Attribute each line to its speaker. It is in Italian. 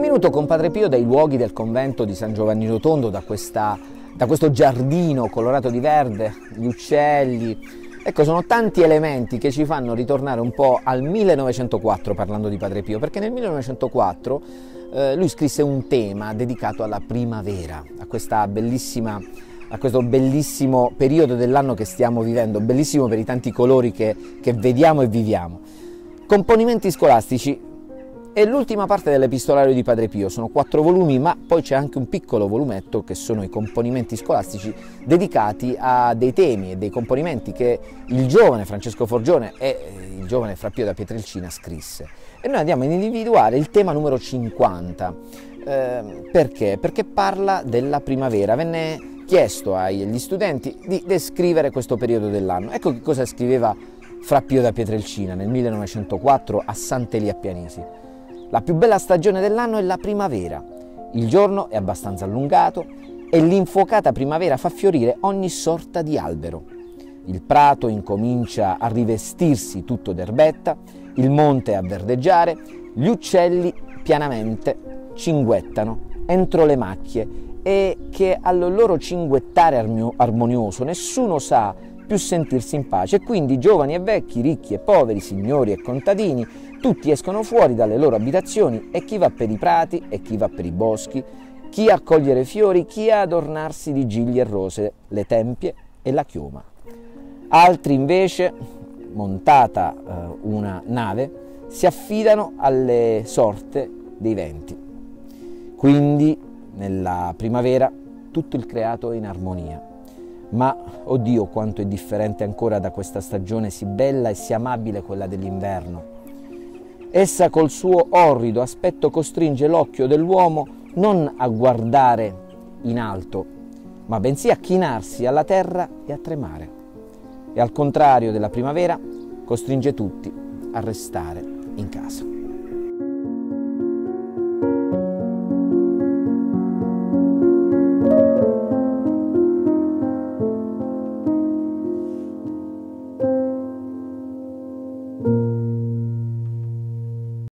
Speaker 1: venuto con Padre Pio dai luoghi del convento di San Giovanni Rotondo, da, questa, da questo giardino colorato di verde, gli uccelli. Ecco, sono tanti elementi che ci fanno ritornare un po' al 1904 parlando di Padre Pio, perché nel 1904 eh, lui scrisse un tema dedicato alla primavera, a a questo bellissimo periodo dell'anno che stiamo vivendo, bellissimo per i tanti colori che, che vediamo e viviamo. Componimenti scolastici è l'ultima parte dell'epistolario di Padre Pio, sono quattro volumi, ma poi c'è anche un piccolo volumetto che sono i componimenti scolastici dedicati a dei temi e dei componimenti che il giovane Francesco Forgione e il giovane Fra Pio da Pietrelcina scrisse. E noi andiamo ad individuare il tema numero 50. Eh, perché? Perché parla della primavera. Venne chiesto agli studenti di descrivere questo periodo dell'anno. Ecco che cosa scriveva Fra Pio da Pietrelcina nel 1904 a Sant'Elia Pianesi. La più bella stagione dell'anno è la primavera. Il giorno è abbastanza allungato e l'infuocata primavera fa fiorire ogni sorta di albero. Il prato incomincia a rivestirsi tutto d'erbetta, il monte a verdeggiare, gli uccelli pianamente cinguettano entro le macchie e che al loro cinguettare armonioso nessuno sa più sentirsi in pace. E quindi giovani e vecchi, ricchi e poveri, signori e contadini, tutti escono fuori dalle loro abitazioni e chi va per i prati e chi va per i boschi, chi a cogliere fiori, chi a adornarsi di gigli e rose, le tempie e la chioma. Altri invece, montata eh, una nave, si affidano alle sorte dei venti. Quindi nella primavera tutto il creato è in armonia. Ma, oddio, quanto è differente ancora da questa stagione sì bella e sì amabile quella dell'inverno. Essa col suo orrido aspetto costringe l'occhio dell'uomo non a guardare in alto, ma bensì a chinarsi alla terra e a tremare. E al contrario della primavera, costringe tutti a restare in casa.